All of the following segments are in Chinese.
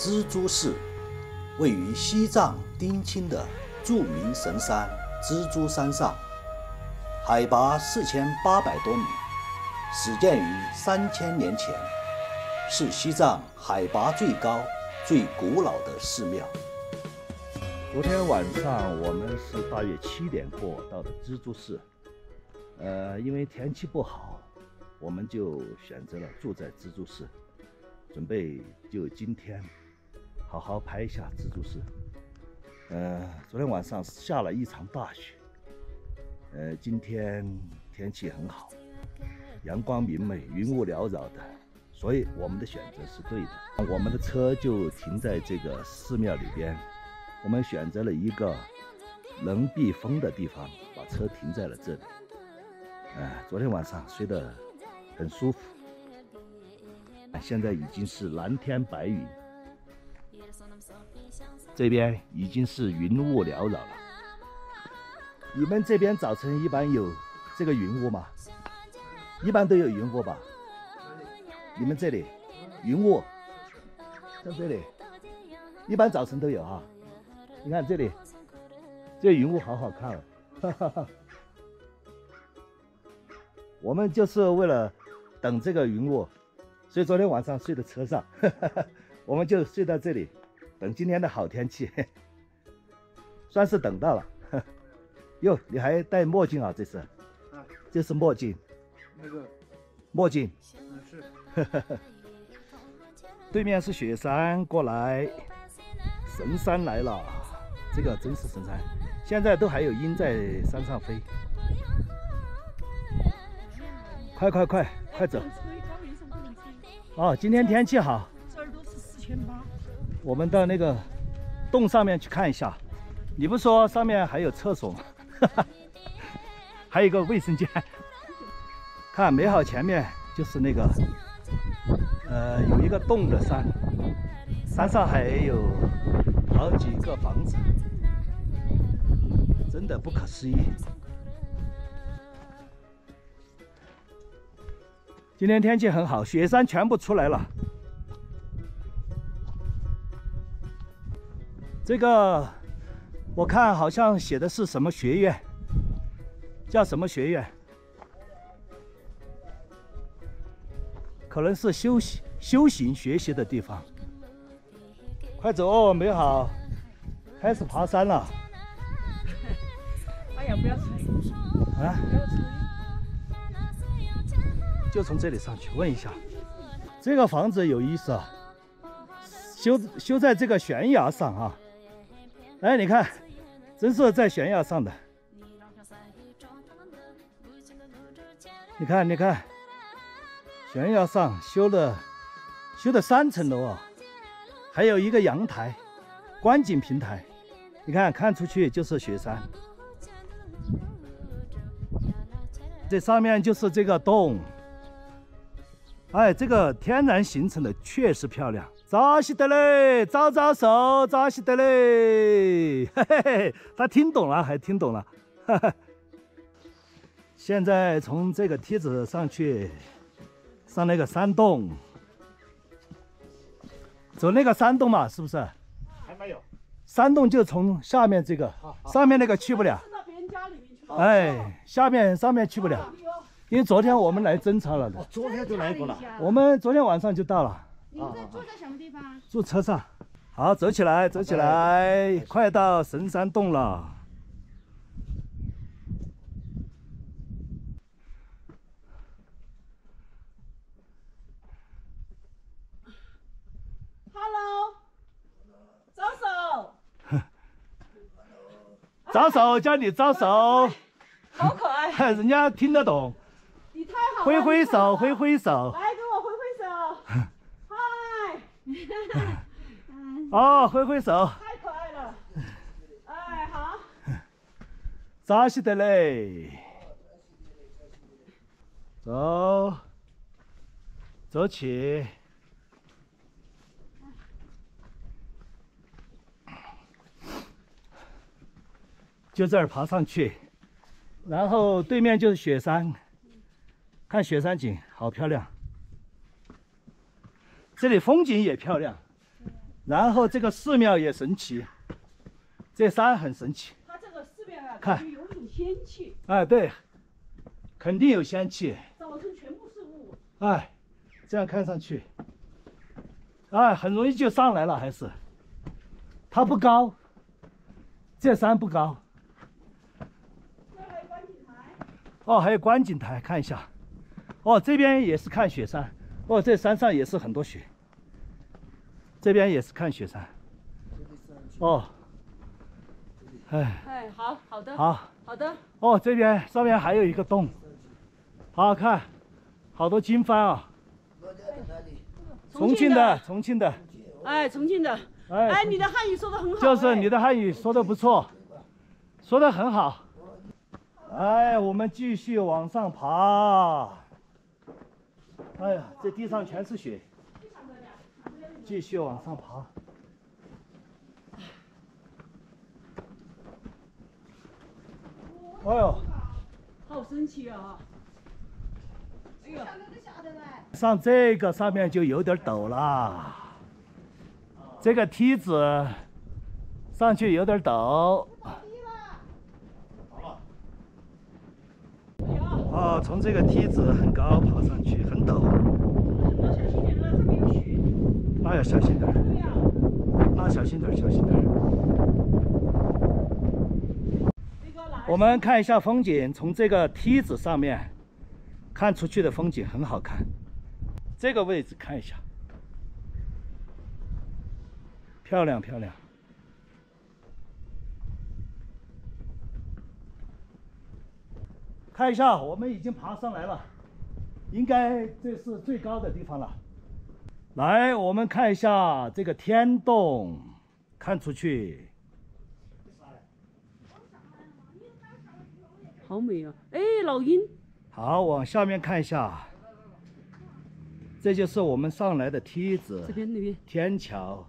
蜘蛛寺位于西藏丁青的著名神山蜘蛛山上，海拔四千八百多米，始建于三千年前，是西藏海拔最高、最古老的寺庙。昨天晚上我们是大约七点过到的蜘蛛寺，呃，因为天气不好，我们就选择了住在蜘蛛寺，准备就今天好好拍一下蜘蛛寺。呃，昨天晚上下了一场大雪，呃，今天天气很好，阳光明媚，云雾缭绕的，所以我们的选择是对的。我们的车就停在这个寺庙里边。我们选择了一个能避风的地方，把车停在了这里。哎，昨天晚上睡得很舒服。现在已经是蓝天白云，这边已经是云雾缭绕了。你们这边早晨一般有这个云雾吗？一般都有云雾吧？你们这里云雾在这里，一般早晨都有哈。你看这里，这云雾好好看哦，哈哈哈。我们就是为了等这个云雾，所以昨天晚上睡在车上，哈哈，我们就睡在这里，等今天的好天气，算是等到了。哟，你还戴墨镜啊？这是？啊，这是墨镜。那个墨镜。嗯，是。对面是雪山，过来，神山来了。这个真是神山，现在都还有鹰在山上飞。快快快快走！哦，今天天气好。这儿都是四千八。我们到那个洞上面去看一下。你不说上面还有厕所吗？还有一个卫生间。看美好前面就是那个，呃，有一个洞的山，山上还有好几个房子。真的不可思议！今天天气很好，雪山全部出来了。这个我看好像写的是什么学院？叫什么学院？可能是修行、修行、学习的地方。快走，美好，开始爬山了。不要吹啊！不要吹，就从这里上去问一下。这个房子有意思啊，修修在这个悬崖上啊。哎，你看，真是在悬崖上的。你看，你看，悬崖上修了修了三层楼啊，还有一个阳台，观景平台。你看看出去就是雪山。这上面就是这个洞，哎，这个天然形成的确实漂亮。扎西德嘞，招招手，扎西德嘞，嘿嘿嘿，他听懂了，还听懂了。哈哈。现在从这个梯子上去，上那个山洞，走那个山洞嘛，是不是？还没有。山洞就从下面这个，上面那个去不了。哎，下面上面去不了，因为昨天我们来侦查了的。昨天就来过了。我们昨天晚上就到了。你们在住在什么地方？住车上。好，走起来，走起来，快到神山洞了。Hello，招手。招手，叫你招手。好可爱，人家听得懂。你太好了，挥挥手，挥挥手。来，给我挥挥手。嗨。哦，挥挥手。太可爱了。哎，好。扎西德嘞。走。走起。就这儿爬上去。然后对面就是雪山，看雪山景，好漂亮。这里风景也漂亮，然后这个寺庙也神奇，这山很神奇。它这个寺庙啊，看有一种仙气，哎，对，肯定有仙气。早晨全部是雾。哎，这样看上去，哎，很容易就上来了，还是。它不高，这山不高。这还有观景台，哦，还有观景台，看一下。哦，这边也是看雪山。哦，这山上也是很多雪。这边也是看雪山。哦，哎，哎，好好的，好。好的，哦，这边上面还有一个洞，好好看，好多经幡啊。重庆的，重庆的，哎，重庆的，哎哎，你的汉语说的很好，就是哎你的汉语说的不错，说的很好。哎，我们继续往上爬。哎呀，这地上全是雪。继续往上爬。哎呦，好神奇啊！哎呦，上这个上面就有点陡了，这个梯子上去有点陡。哦，从这个梯子很高爬上去，很陡。要小心点了，上面有雪。哎呀小心点儿，那小心点儿，小心点儿。我们看一下风景，从这个梯子上面看出去的风景很好看。这个位置看一下，漂亮漂亮。看一下，我们已经爬上来了，应该这是最高的地方了。来，我们看一下这个天洞，看出去。好美啊！哎，老鹰，好，往下面看一下，这就是我们上来的梯子这、边那边，天桥，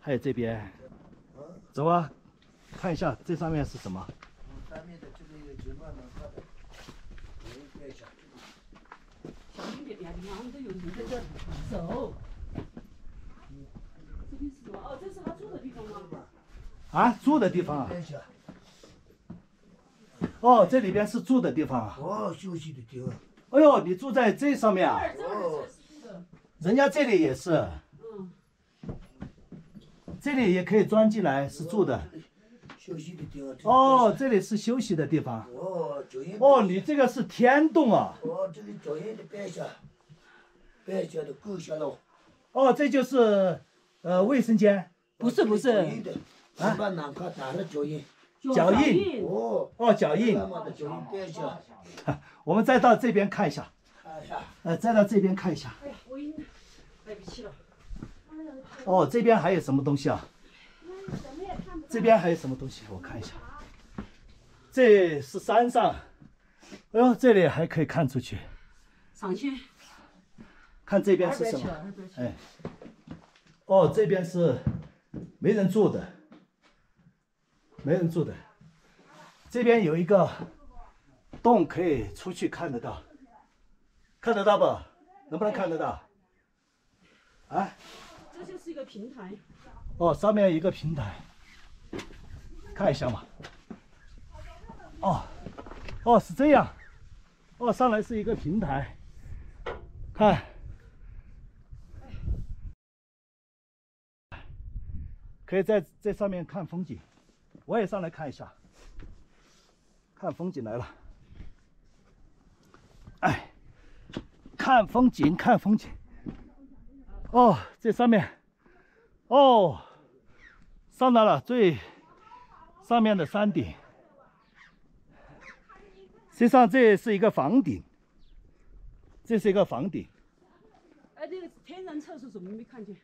还有这边。走啊，看一下这上面是什么？小心点呀！你看都有人在这走。这边是什么？哦，这是他住的地方吗？啊，住的地方啊？哦，这里边是住的地方啊。哦，休息的地方。哎呦，你住在这上面啊？这儿这是住的。人家这里也是，嗯，这里也可以钻进来，是住的。休息的地方。哦，。这里是休息的地方。哦。哦，你这个是天洞啊？哦，这个脚印的边上，了。哦，这就是呃卫生间。不是不是脚印的，我把南卡打了脚印。脚印哦。哦，脚印。妈妈的脚印边上，我们再到这边看一下，看一下。呃，再到这边看一下。哎呀，我已经来不及了。哦，这边还有什么东西啊？这边还有什么东西？我看一下。这是山上，哎呦，这里还可以看出去，上去。看这边是什么？哎，哦，这边是没人住的，没人住的。这边有一个洞，可以出去看得到，看得到不？能不能看得到？啊？这就是一个平台。哦，上面一个平台，看一下嘛。哦，哦是这样，哦上来是一个平台，看，可以在这上面看风景，我也上来看一下，看风景来了。哎，看风景，看风景。哦，这上面。哦，上到了最上面的山顶。实际上这是一个房顶，这是一个房顶。哎，这个天然厕所怎么没看见？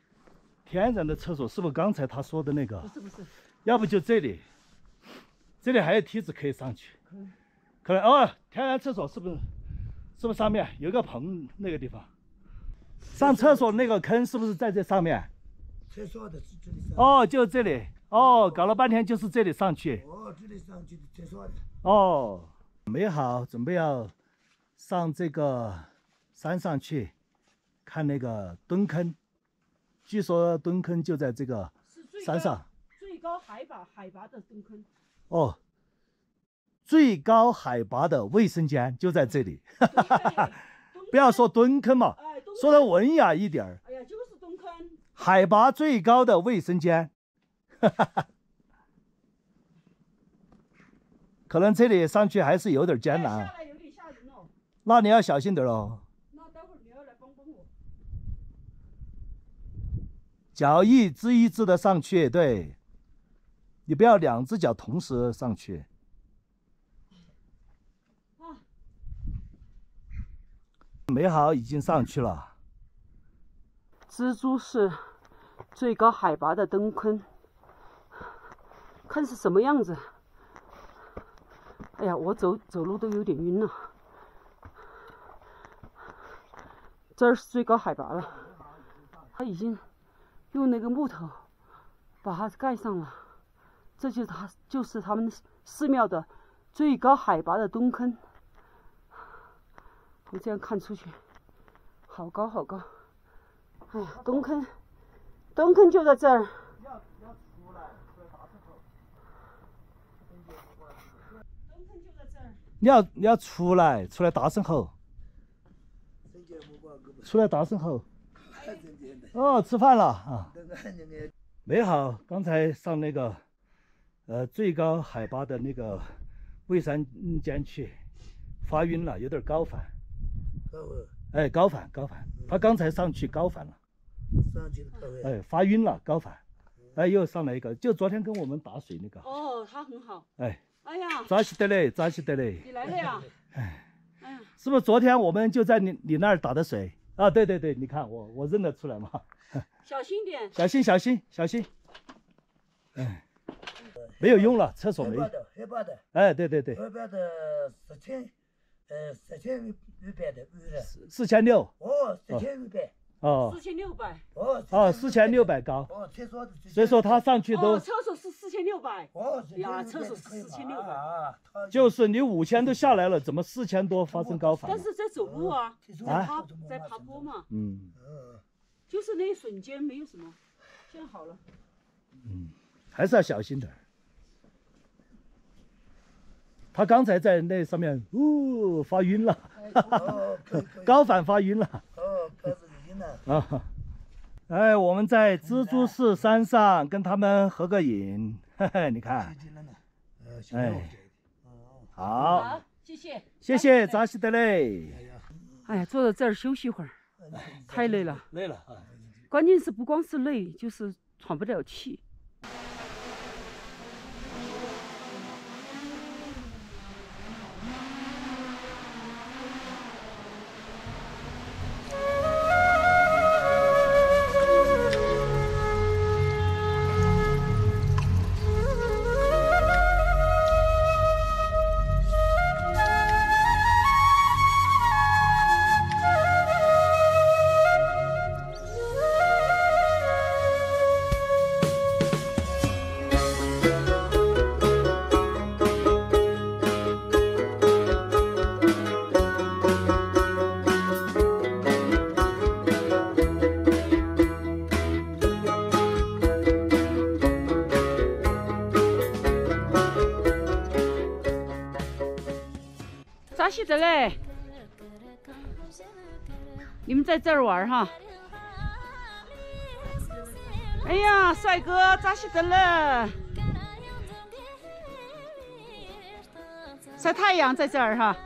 天然的厕所是不是刚才他说的那个不？是不是，要不就这里，这里还有梯子可以上去。可能哦，天然厕所是不是？是不是上面有一个棚那个地方？上厕所那个坑是不是在这上面？厕所的是这里上。。哦，就这里。哦，搞了半天就是这里上去。哦，这里上去的厕所的。哦，准备好，准备要上这个山上去看那个蹲坑。据说蹲坑就在这个山上。最高海拔海拔的蹲坑。哦，最高海拔的卫生间就在这里。不要说蹲坑嘛，说的文雅一点儿，哎呀，就是蹲坑。海拔最高的卫生间。可能这里上去还是有点艰哎难下，来有点吓人哦。那你要小心点哦，那待会儿你要来帮帮我。脚一只一只的上去，对，你不要两只脚同时上去。美好已经上去了，蜘蛛是最高海拔的蹲坑，看是什么样子。哎呀，我走走路都有点晕了。这儿是最高海拔了，它已经用那个木头把它盖上了，这就是他就是他们寺庙的最高海拔的东坑。我这样看出去，好高好高。哎呀，东坑，东坑就在这儿。蹲坑就在这儿。你要你要出来，出来大声吼，出来大声吼。哦，吃饭了啊！美好，刚才上那个呃最高海拔的那个蔚山间去，发晕了，有点高反。高反哎，高反高反，他刚才上去高反了，上去高反，哎，发晕了，高反。哎，又上来一个，就昨天跟我们打水那个。哦，他很好。哎，哎呀，扎西德嘞，扎西德嘞，你来了呀？哎呀，是不是昨天我们就在你你那儿打的水啊？对对对，你看我我认得出来嘛。小心点。小心小心小心。哎，没有用了，厕所没黑白。的哎，对对对，黑白的四千，呃四千五五百的五了，四千六哦四千五百，哦四千六百。哦哦，四千六，百高，哦厕所，所以说他上去都哦，厕所是四千六百。哦呀厕所是4600啊，他就是你五千都下来了，怎么四千多发生高反？但是在走路啊，在啊爬在爬坡，嘛，嗯，嗯，就是那一瞬间没有什么。现在好了。嗯还是要小心点儿。他刚才在那上面，呜、发晕了，高反发晕了，啊！哎，我们在蜘蛛寺山上跟他们合个影，嘿嘿，你看哎好，，谢谢。谢谢扎西德勒，哎呀，哎呀，坐在这儿休息一会儿，太累了。累了啊。关键是不光是累，就是喘不了气。扎西德嘞，你们在这儿玩哈？哎呀，帅哥扎西德了，晒太阳在这儿哈。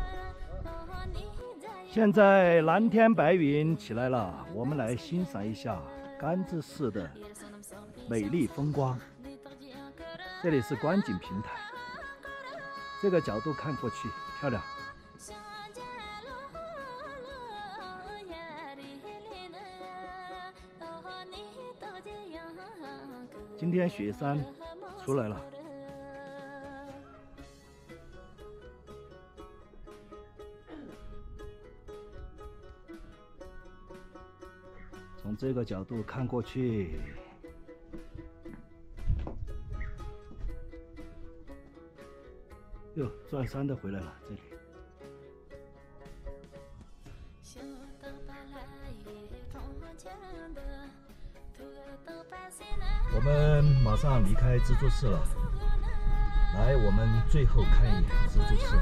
现在蓝天白云起来了，我们来欣赏一下甘孜市的美丽风光。这里是观景平台，这个角度看过去漂亮。今天雪山出来了，从这个角度看过去，哟，转山的回来了，这里。我们马上离开蜘蛛寺了，来，我们最后看一眼蜘蛛寺。